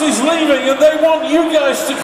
He's leaving and they want you guys to